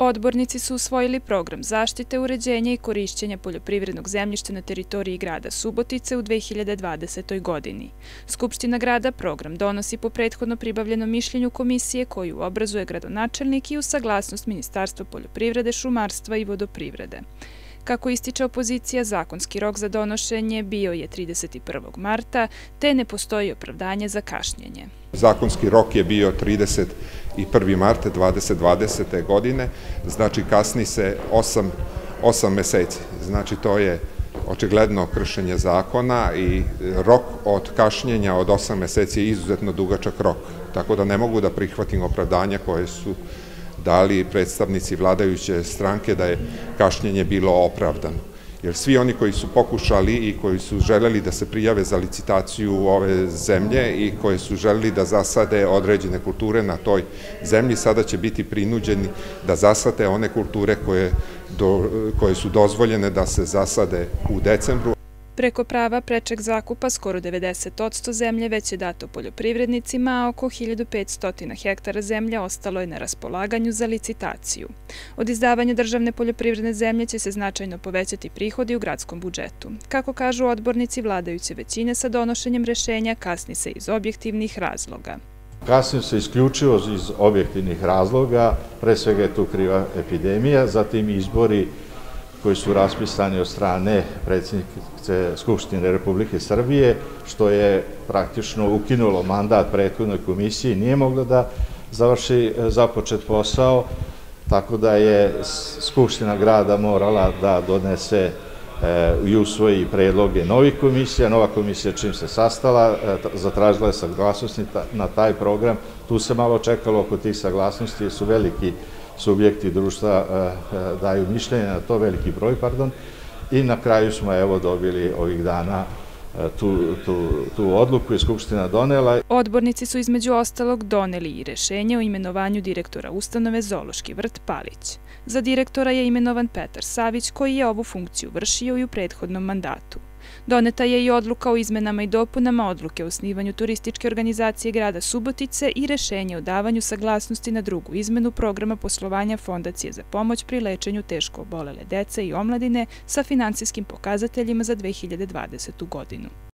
Odbornici su usvojili program zaštite, uređenja i korišćenja poljoprivrednog zemljišta na teritoriji grada Subotice u 2020. godini. Skupština grada program donosi po prethodno pribavljenom mišljenju komisije koju obrazuje gradonačelnik i u saglasnost Ministarstva poljoprivrede, šumarstva i vodoprivrede. Kako ističe opozicija, zakonski rok za donošenje bio je 31. marta, te ne postoji opravdanje za kašnjenje. Zakonski rok je bio 31 i 1. marta 2020. godine, znači kasni se 8 meseci. Znači to je očigledno kršenje zakona i rok od kašnjenja od 8 meseci je izuzetno dugačak rok. Tako da ne mogu da prihvatim opravdanja koje su dali predstavnici vladajuće stranke da je kašnjenje bilo opravdano. Jer svi oni koji su pokušali i koji su želeli da se prijave za licitaciju ove zemlje i koji su želeli da zasade određene kulture na toj zemlji, sada će biti prinuđeni da zasade one kulture koje su dozvoljene da se zasade u decembru. Preko prava prečeg zakupa skoro 90% zemlje već je dato poljoprivrednicima, a oko 1500 hektara zemlje ostalo je na raspolaganju za licitaciju. Od izdavanja državne poljoprivredne zemlje će se značajno povećati prihodi u gradskom budžetu. Kako kažu odbornici vladajuće većine sa donošenjem rešenja, kasni se iz objektivnih razloga. Kasnim se isključivo iz objektivnih razloga, pre svega je tu kriva epidemija, zatim izbori koji su raspisani od strane predsjednice Skupštine Republike Srbije, što je praktično ukinulo mandat prethodnoj komisiji, nije mogla da završi e, započet posao, tako da je Skupština grada morala da donese E, i usvoji predloge novih komisija. Nova komisija čim se sastala, e, zatražila je saglasnosti na taj program. Tu se malo čekalo oko tih saglasnosti, jer su veliki subjekti društva e, daju mišljenje na to, veliki broj, pardon, i na kraju smo evo dobili ovih dana tu tu odluku je Skupština donela. Odbornici su između ostalog doneli i rešenje o imenovanju direktora ustanove Zološki vrt Palić. Za direktora je imenovan Petar Savić koji je ovu funkciju vršio i u prethodnom mandatu. Doneta je i odluka o izmenama i dopunama odluke o osnivanju turističke organizacije grada Subotice i rešenje o davanju saglasnosti na drugu izmenu programa poslovanja Fondacije za pomoć pri lečenju teško obolele dece i omladine sa financijskim pokazateljima za 2020. godinu.